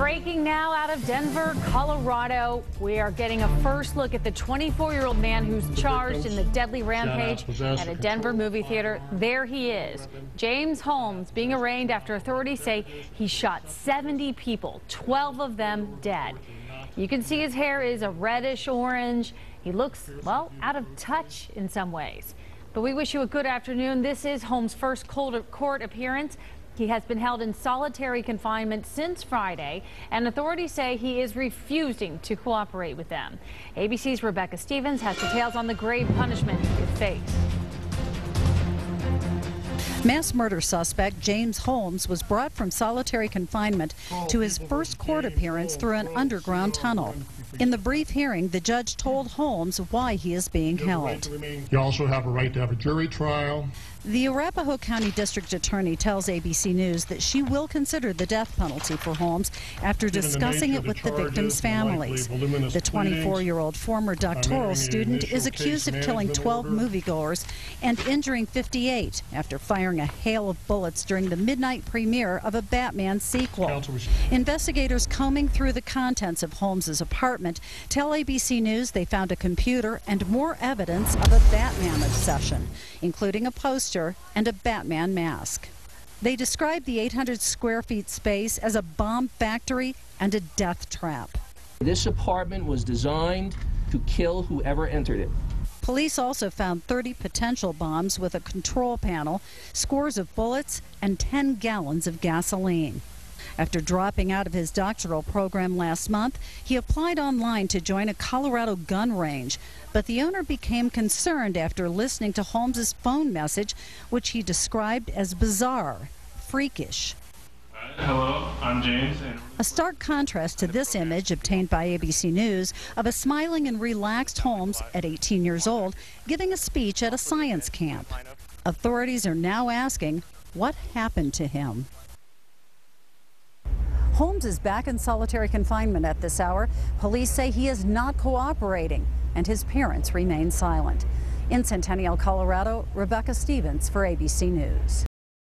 Breaking now out of Denver, Colorado. We are getting a first look at the 24-year-old man who's charged in the deadly rampage at a Denver movie theater. There he is. James Holmes being arraigned after authorities say he shot 70 people, 12 of them dead. You can see his hair is a reddish orange. He looks, well, out of touch in some ways. But we wish you a good afternoon. This is Holmes' first court appearance. He has been held in solitary confinement since Friday, and authorities say he is refusing to cooperate with them. ABC's Rebecca Stevens has details on the grave punishment he will face. Mass murder suspect James Holmes was brought from solitary confinement to his first court appearance through an underground tunnel. In the brief hearing, the judge told Holmes why he is being held. You also have a right to have a jury trial. The Arapahoe County District Attorney tells ABC News that she will consider the death penalty for Holmes after discussing it with the victims' families. The 24-year-old former doctoral student is accused of killing 12 moviegoers and injuring 58 after firing a hail of bullets during the midnight premiere of a Batman sequel. Investigators combing through the contents of Holmes's apartment tell ABC News they found a computer and more evidence of a Batman obsession, including a poster poster and a Batman mask. They describe the 800 square feet space as a bomb factory and a death trap. This apartment was designed to kill whoever entered it. Police also found 30 potential bombs with a control panel, scores of bullets, and 10 gallons of gasoline. After dropping out of his doctoral program last month, he applied online to join a Colorado gun range. But the owner became concerned after listening to Holmes's phone message, which he described as bizarre, freakish. Hello, I'm James. A stark contrast to this image obtained by ABC News of a smiling and relaxed Holmes at 18 years old giving a speech at a science camp. Authorities are now asking what happened to him. Holmes is back in solitary confinement at this hour. Police say he is not cooperating, and his parents remain silent. In Centennial, Colorado, Rebecca Stevens for ABC News.